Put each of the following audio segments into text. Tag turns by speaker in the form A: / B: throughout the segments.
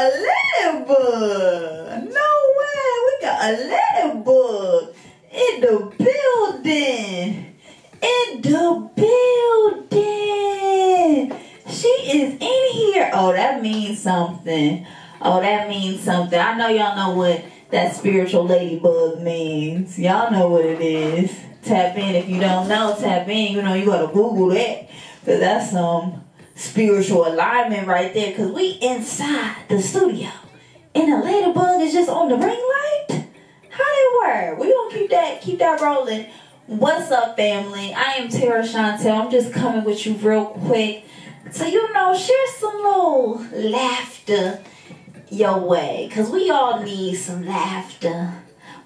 A: got a ladybug. No way. We got a ladybug in the building. In the building. She is in here. Oh, that means something. Oh, that means something. I know y'all know what that spiritual ladybug means. Y'all know what it is. Tap in. If you don't know, tap in. You know, you gotta Google that. Because that's some spiritual alignment right there. Because we inside the studio. And the ladybug is just on the ring light. How they work? We gonna keep that keep that rolling. What's up, family? I am Tera Chantelle. I'm just coming with you real quick. So you know, share some little laughter your way. Cause we all need some laughter.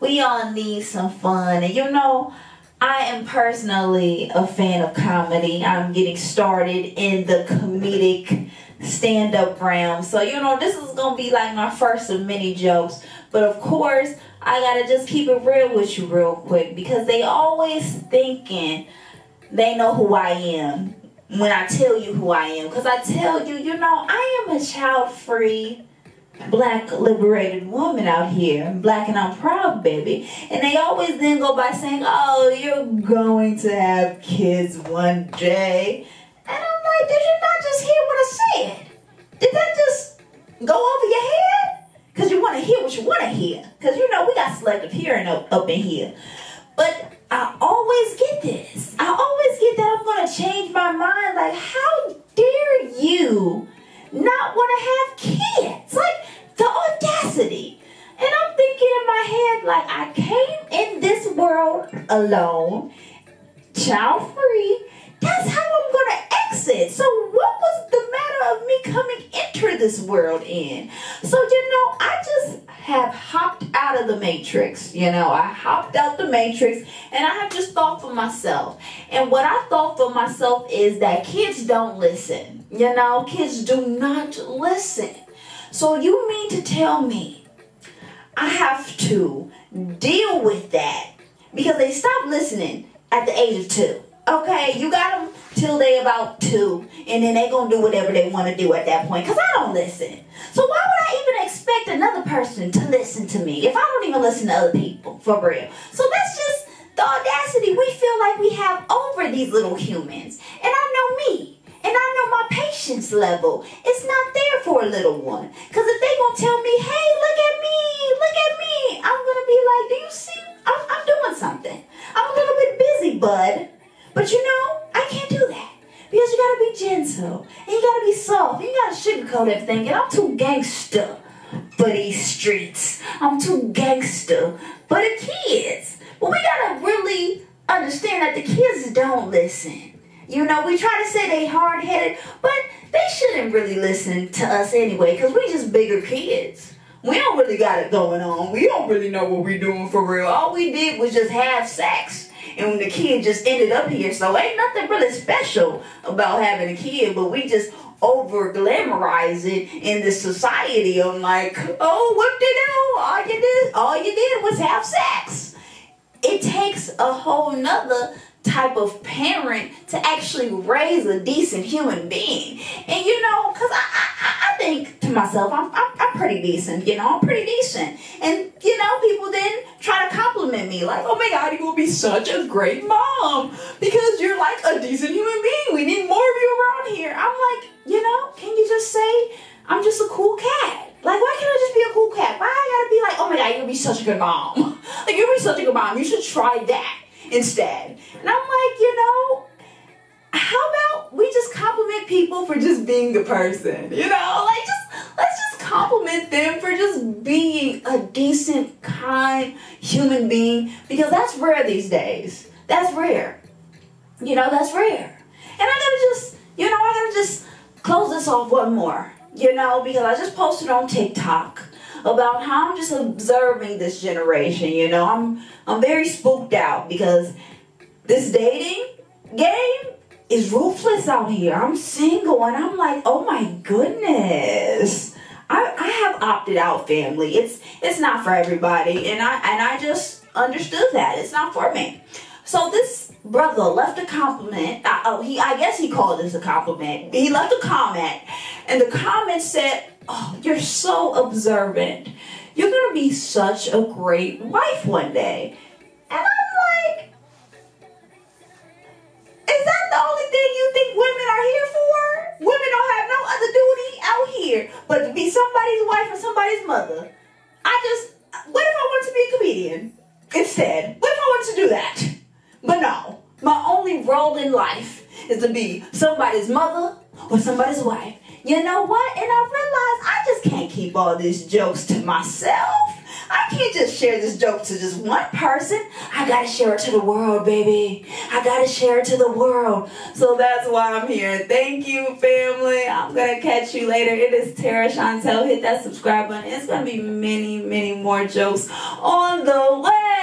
A: We all need some fun. And you know, I am personally a fan of comedy. I'm getting started in the comedic stand up realm. So, you know, this is going to be like my first of many jokes. But of course, I got to just keep it real with you real quick because they always thinking they know who I am when I tell you who I am. Because I tell you, you know, I am a child free black liberated woman out here, black and I'm proud, baby. And they always then go by saying, oh, you're going to have kids one day. And I'm like, did you not just hear what I said? Did that just go over your head? Because you want to hear what you want to hear. Because, you know, we got selective hearing up, up in here. But I always get this. I always get that I'm going to change my mind. Like, how dare you not want to have kids? Like, the audacity. And I'm thinking in my head, like, I came in this world alone, child free. That's how I'm going to exit. So, what was the matter of me coming into this world in? So, you know, I just have hopped out of the matrix. You know, I hopped out the matrix and I have just thought for myself. And what I thought for myself is that kids don't listen. You know, kids do not listen. So you mean to tell me I have to deal with that because they stopped listening at the age of two. Okay, you got them till they about two, and then they gonna do whatever they want to do at that point. Cause I don't listen. So why would I even expect another person to listen to me if I don't even listen to other people for real? So that's just the audacity we feel like we have over these little humans. And I know me. And I know my patience level It's not there for a little one. Because if they to tell me, hey, look at me, I'm going to be like, do you see? I'm, I'm doing something. I'm a little bit busy, bud. But you know, I can't do that. Because you gotta be gentle. And you gotta be soft. And you gotta sugarcoat everything. And I'm too gangster for these streets. I'm too gangster for the kids. But we gotta really understand that the kids don't listen. You know, we try to say they hard headed, but they shouldn't really listen to us anyway, because we just bigger kids. We don't really got it going on. We don't really know what we're doing for real. All we did was just have sex. And the kid just ended up here. So ain't nothing really special about having a kid, but we just over glamorize it in the society of like, oh, what did you All you did, all you did was have sex. It takes a whole nother type of parent to actually raise a decent human being. And you know, because I, I, I think to myself, I'm, I'm, I'm pretty decent, you know, I'm pretty decent. And, you know, people then try to compliment me, like, oh my God, you will be such a great mom because you're like a decent human being. We need more of you around here. I'm like, you know, can you just say, I'm just a cool cat? Like, why can't I just be a cool cat? Why I gotta be like, oh my God, you'll be such a good mom? like, you'll be such a good mom. You should try that instead. And I'm like, you know, how about we just compliment people for just being the person? You know, compliment them for just being a decent, kind human being because that's rare these days. That's rare. You know, that's rare. And I gotta just, you know, I gotta just close this off one more. You know, because I just posted on TikTok about how I'm just observing this generation. You know, I'm I'm very spooked out because this dating game is ruthless out here. I'm single and I'm like, oh my goodness. I, I have opted out family. It's it's not for everybody. And I and I just understood that. It's not for me. So this brother left a compliment. Uh, oh, he I guess he called this a compliment. He left a comment, and the comment said, oh, you're so observant. You're to be such a great wife one day. But to be somebody's wife or somebody's mother. I just, what if I wanted to be a comedian instead? What if I wanted to do that? But no, my only role in life is to be somebody's mother or somebody's wife. You know what? And I realized I just can't keep all these jokes to myself. I can't just share this joke to just one person. I gotta share it to the world, baby. I gotta share it to the world. So that's why I'm here. Thank you, family. I'm gonna catch you later. It is Tera Chantelle. Hit that subscribe button. It's gonna be many, many more jokes on the way.